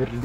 per